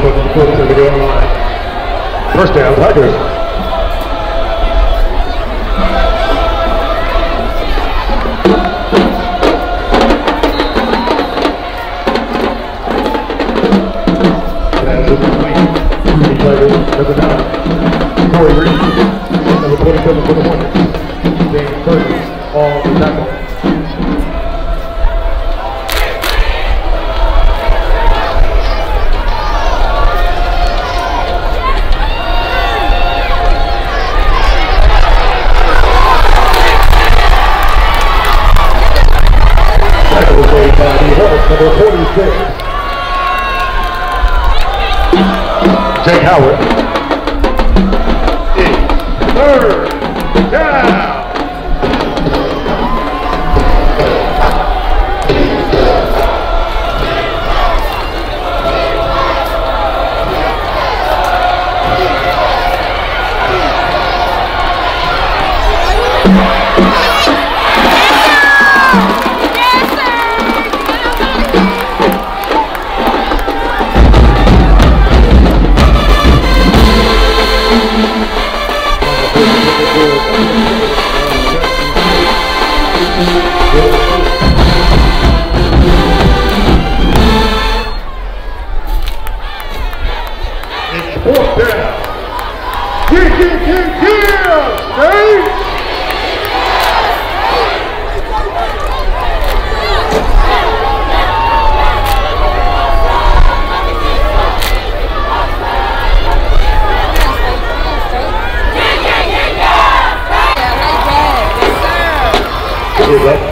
puts the foot to the goal line. First down, Tigers. Tigers, number nine, Corey Reed, number 27, by the number forty-six. Jake Howard. It's fourth down. Kick, kick, kick, kick, State. Is up